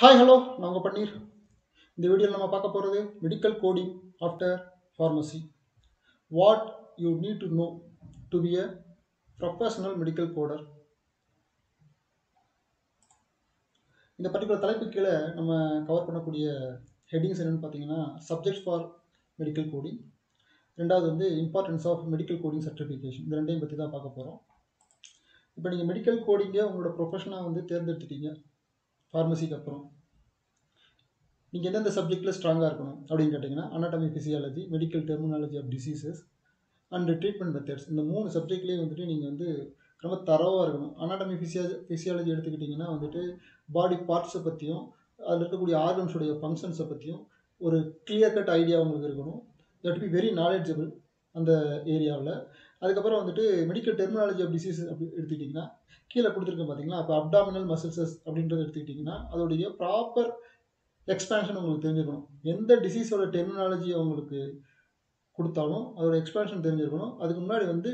Hi hello நான் உங்கள் பன்னீர். இந்த வீடியோவில் நம்ம பார்க்க போகிறது medical coding after pharmacy what you need to know to be a professional medical coder இந்த பர்டிகுலர் தலைப்பு கீழே நம்ம கவர் பண்ணக்கூடிய ஹெட்டிங்ஸ் என்னென்னு பார்த்தீங்கன்னா சப்ஜெக்ட் ஃபார் மெடிக்கல் கோடிங் ரெண்டாவது வந்து importance of medical coding certification இந்த ரெண்டையும் பற்றி தான் பார்க்க போகிறோம் இப்போ நீங்கள் மெடிக்கல் கோடிங்கை உங்களோட ப்ரொஃபஷனாக வந்து தேர்ந்தெடுத்துட்டீங்க. ஃபார்மசிக்கு அப்புறம். நீங்கள் எந்தெந்த சப்ஜெக்டில் ஸ்ட்ராங்காக இருக்கணும் அப்படின்னு கேட்டிங்கன்னா anatomy physiology medical terminology of diseases and treatment methods இந்த மூணு சப்ஜெக்ட்லேயே வந்துட்டு நீங்கள் வந்து ரொம்ப தரவாக இருக்கணும். அனாட்டமி ஃபிசியா ஃபிசியாலஜி எடுத்துக்கிட்டிங்கன்னா வந்துட்டு பாடி பார்ட்ஸை பற்றியும் அதில் இருக்கக்கூடிய ஆர்கன்ஸுடைய ஃபங்க்ஷன்ஸை பற்றியும் ஒரு கிளியர் கட் ஐடியா உங்களுக்கு இருக்கணும். தட் பி வெரி நாலேஜபிள் அந்த ஏரியாவில் அதுக்கப்புறம் வந்துட்டு மெடிக்கல் டெர்மினாலஜி ஆஃப் டிசீஸ் அப்படி எடுத்துக்கிட்டிங்கன்னா கீழே கொடுத்துருக்கேன் பார்த்தீங்களா அப்போ அப்டாமினல் மசில்ஸஸ் அப்படின்றத எடுத்துக்கிட்டிங்கன்னா அதோடைய ப்ராப்பர் எக்ஸ்பேன்ஷன் உங்களுக்கு தெரிஞ்சுக்கணும் எந்த டிசீஸோட டெர்மினாலஜி உங்களுக்கு கொடுத்தாலும் அதோட எக்ஸ்பேன்ஷன் தெரிஞ்சிருக்கணும். அதுக்கு முன்னாடி வந்து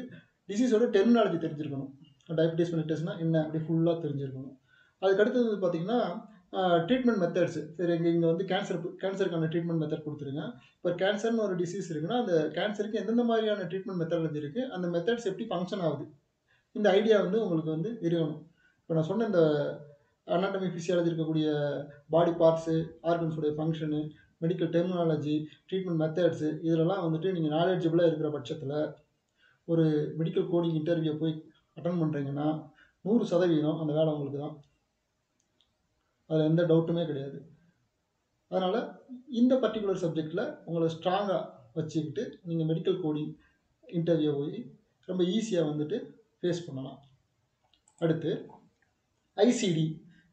டிசீஸோட டெர்மினாலஜி தெரிஞ்சிருக்கணும். டயபிட்டிஸ் மெலிட்டஸ்னால் என்ன? அப்படி ஃபுல்லாக தெரிஞ்சிருக்கணும். அதுக்கு அடுத்தது பார்த்தீங்கன்னா ட்ரீட்மெண்ட் மெத்தட்ஸ் சரி இங்கே இங்கே வந்து கேன்சர் கேன்சருக்கான ட்ரீட்மெண்ட் மெத்தட் கொடுத்துருங்க. இப்போ கேன்சர்னு ஒரு டிசீஸ் இருக்குன்னா அந்த கேன்சருக்கு எந்தெந்த மாதிரியான ட்ரீட்மெண்ட் மெத்தடாலஜி இருக்குது அந்த மெத்தட்ஸ் எப்படி ஃபங்க்ஷன் ஆகுது? இந்த ஐடியா வந்து உங்களுக்கு வந்து விரியணும் இப்போ நான் சொன்ன இந்த அனாட்டமி ஃபிசியாலஜி இருக்கக்கூடிய body parts ஆர்கன்ஸுடைய function medical terminology treatment methods இதிலலாம் வந்துட்டு நீங்கள் நாலேஜபிளாக இருக்கிற பட்சத்தில் ஒரு மெடிக்கல் கோடிங் இன்டர்வியூ போய் அட்டன் பண்ணுறீங்கன்னா நூறு சதவீதம் அந்த வேலை உங்களுக்கு தான். அதில் எந்த டவுட்டுமே கிடையாது. அதனால் இந்த பர்டிகுலர் சப்ஜெக்டில் உங்களை ஸ்ட்ராங்காக வச்சுக்கிட்டு நீங்கள் மெடிக்கல் கோடிங் இன்டர்வியூ போய் ரொம்ப ஈஸியாக வந்துட்டு ஃபேஸ் பண்ணலாம். அடுத்து ஐசிடி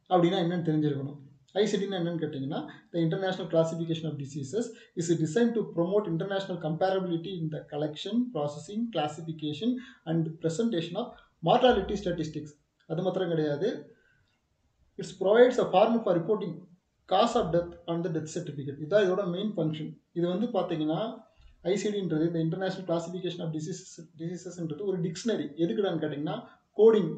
அப்படின்னா என்னென்னு தெரிஞ்சிருக்கணும். ஐசிடினா என்னன்னு கேட்டிங்கன்னா the international classification of diseases is design to promote international comparability in the collection processing classification and presentation of mortality statistics அது மாத்திரம் கிடையாது. It's provides a form for reporting cause of death and the death certificate இதுதான் இதோட main function இது வந்து பார்த்தீங்கன்னா ஐசிடின்றது இந்த இன்டர்நேஷனல் கிளாசிஃபிகேஷன் ஆஃப் டிசீசஸ் டிசீசஸ்ன்றது ஒரு டிக்ஷனரி எதுக்குடான்னு கேட்டிங்கன்னா கோடிங்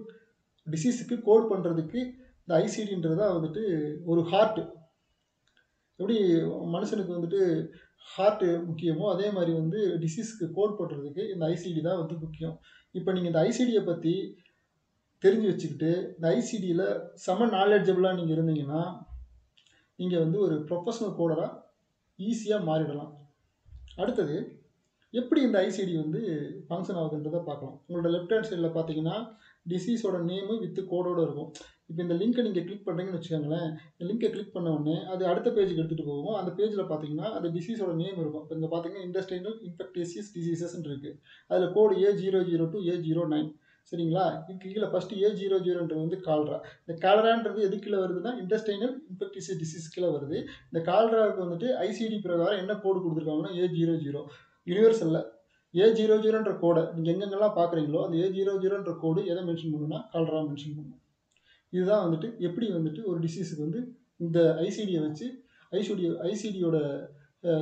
டிசீஸுக்கு கோட் பண்ணுறதுக்கு இந்த ஐசிடின்றது தான் வந்துட்டு ஒரு ஹார்ட்டு எப்படி மனுஷனுக்கு வந்துட்டு ஹார்ட்டு முக்கியமோ அதே மாதிரி வந்து டிசீஸ்க்கு கோட் பண்ணுறதுக்கு இந்த ஐசிடி தான் வந்து முக்கியம். இப்போ நீங்கள் இந்த ஐசிடியை பற்றி தெரிஞ்சு வச்சுக்கிட்டு இந்த ஐசிடியில் செம நாலெட்ஜபிளாக நீங்கள் இருந்தீங்கன்னா நீங்கள் வந்து ஒரு ப்ரொஃபஷனல் கோடராக ஈஸியாக மாறிடலாம். அடுத்தது எப்படி இந்த ஐசிடி வந்து ஃபங்க்ஷன் ஆகுதுன்றதை பார்க்கலாம். உங்களோட லெஃப்ட் ஹேண்ட் சைடில் பார்த்தீங்கன்னா டிசீஸோட நேமு வித்து கோடோடு இருக்கும். இப்போ இந்த லிங்க்கை நீங்கள் கிளிக் பண்ணுறீங்கன்னு வச்சுக்கோங்களேன் இந்த லிங்கை கிளிக் பண்ண உடனே அது அடுத்த பேஜுக்கு எடுத்துகிட்டு போகும். அந்த பேஜில் பார்த்தீங்கன்னா அந்த டிசீஸோட நேம் இருக்கும். இப்போ இங்கே பார்த்தீங்கன்னா இண்டஸ்ட்ரியல் இன்ஃபெக்டேசியஸ் டிசீசஸ்ன்னு இருக்குது அதில் code A zero zero two A zero nine சரிங்களா? இதுக்கு கீழே ஃபஸ்ட்டு ஏ ஜீரோ ஜீரோன்றது வந்து கால்ரா. இந்த கால்ரான்றது எது கீழே வருதுன்னா இன்டஸ்டைனல் இன்ஃபெக்டிசியஸ் டிசீஸ் கீழே வருது. இந்த கால்ராவுக்கு வந்துட்டு ஐசிடி பிரகாரம் என்ன கோடு கொடுத்துருக்காங்கன்னா ஏ ஜீரோ ஜீரோ யூனிவர்சலில் ஏ ஜீரோ ஜீரோன்ற கோடை நீங்கள் எங்கெங்கெல்லாம் பார்க்குறீங்களோ அந்த ஏ ஜீரோ ஜீரோன்ற கோடு எதை மென்ஷன் பண்ணுன்னா கால்ரா மென்ஷன் பண்ணும். இதுதான் வந்துட்டு எப்படி வந்துட்டு ஒரு டிசீஸுக்கு வந்து இந்த ஐசிடியை வச்சு ஐசிடி ஐசிடியோட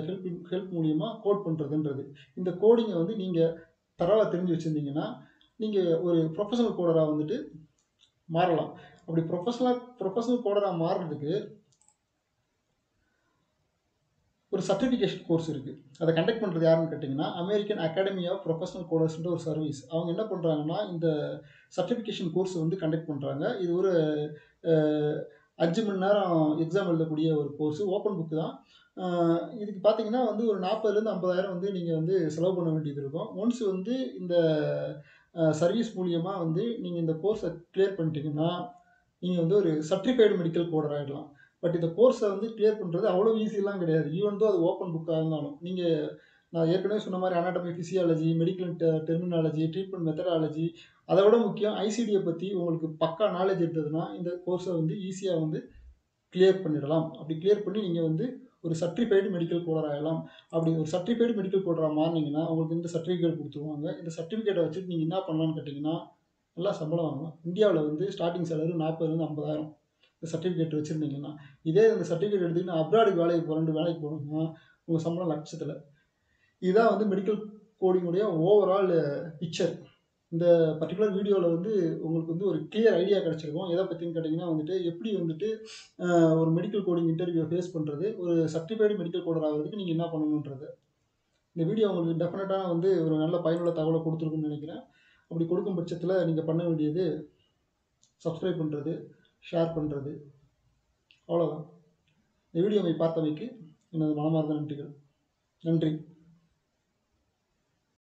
ஹெல்ப் ஹெல்ப் மூலியமாக கோட் பண்ணுறதுன்றது இந்த கோடிங்கை வந்து நீங்கள் தரவாக தெரிஞ்சு வச்சுருந்தீங்கன்னா நீங்கள் ஒரு ப்ரொஃபஷனல் கோடராக வந்துட்டு மாறலாம். அப்படி ப்ரொஃபஷனலாக ப்ரொஃபஷனல் கோடராக மாறுறதுக்கு ஒரு சர்டிஃபிகேஷன் கோர்ஸ் இருக்குது அதை கண்டக்ட் பண்ணுறது யாருன்னு கேட்டிங்கன்னா அமெரிக்கன் அகாடமி ஆஃப் ப்ரொஃபஷனல் கோடர்ஸ்ன்ற ஒரு சர்வீஸ் அவங்க என்ன பண்ணுறாங்கன்னா இந்த சர்டிஃபிகேஷன் கோர்ஸ் வந்து கண்டக்ட் பண்ணுறாங்க இது ஒரு அஞ்சு மணி நேரம் எக்ஸாம் எழுதக்கூடிய ஒரு கோர்ஸ் ஓப்பன் புக்கு தான். இதுக்கு பார்த்தீங்கன்னா வந்து ஒரு நாற்பதுலேருந்து ஐம்பதாயிரம் வந்து நீங்கள் வந்து செலவு பண்ண வேண்டியது இருக்கும். ஒன்ஸ் வந்து இந்த சர்வீஸ் மூலியமாக வந்து நீங்கள் இந்த கோர்ஸை கிளியர் பண்ணிட்டீங்கன்னா நீங்கள் வந்து ஒரு சர்டிஃபைடு மெடிக்கல் கோடர் ஆகிடலாம் பட் இந்த கோர்ஸை வந்து கிளியர் பண்ணுறது அவ்வளோ ஈஸிலாம் கிடையாது. ஈவன் தோ அது ஓப்பன் புக்காக இருந்தாலும் நீங்கள் நான் ஏற்கனவே சொன்ன மாதிரி anatomy physiology medical terminology treatment methodology அதை விட முக்கியம் ஐசிடியை பற்றி உங்களுக்கு பக்கா நாலேஜ் இருந்ததுன்னா இந்த கோர்ஸை வந்து ஈஸியாக வந்து கிளியர் பண்ணிடலாம். அப்படி கிளியர் பண்ணி நீங்கள் வந்து ஒரு சர்டிஃபைடு மெடிக்கல் கோடர் ஆகலாம். அப்படி ஒரு சர்டிஃபைடு மெடிக்கல் கோடராக மாறினீங்கன்னா உங்களுக்கு இந்த சர்டிஃபிகேட் கொடுத்துருவாங்க. இந்த சர்டிஃபிகேட்டை வச்சுட்டு நீங்கள் என்ன பண்ணலான்னு கேட்டிங்கன்னா நல்லா சம்பளம் வாங்கலாம். இந்தியாவில் வந்து ஸ்டார்டிங் சேலரி நாற்பதுலேருந்து ஐம்பதாயிரம். இந்த சர்டிஃபிகேட் வச்சுருந்தீங்கன்னா இதே இந்த சர்டிஃபிகேட் எடுத்துக்கிட்டு அப்ராடுக்கு வேலைக்கு போகிறேன் வேலைக்கு போகணும்னா உங்கள் சம்பளம் லட்சத்தில். இதுதான் வந்து மெடிக்கல் கோடிங்குடைய ஓவரால் பிக்சர் இந்த பர்டிகுலர் வீடியோவில் வந்து உங்களுக்கு வந்து ஒரு கிளியர் ஐடியா கிடச்சிருக்கும். எதை பற்றின்னு கேட்டிங்கன்னா வந்துட்டு எப்படி வந்துட்டு ஒரு மெடிக்கல் கோடிங் இன்டர்வியூ ஃபேஸ் பண்ணுறது ஒரு சர்டிஃபைடு மெடிக்கல் கோடர் ஆகிறதுக்கு நீங்கள் என்ன பண்ணணுன்றது இந்த வீடியோ உங்களுக்கு டெஃபினட்டாக வந்து ஒரு நல்ல பயனுள்ள தகவலை கொடுத்துருக்குன்னு நினைக்கிறேன். அப்படி கொடுக்கும் பட்சத்தில் நீங்கள் பண்ண வேண்டியது சப்ஸ்கிரைப் பண்ணுறது ஷேர் பண்ணுறது அவ்வளோதான் இந்த வீடியோவை பார்த்தமைக்கு எனது மனமார்ந்த நன்றிகள். நன்றி.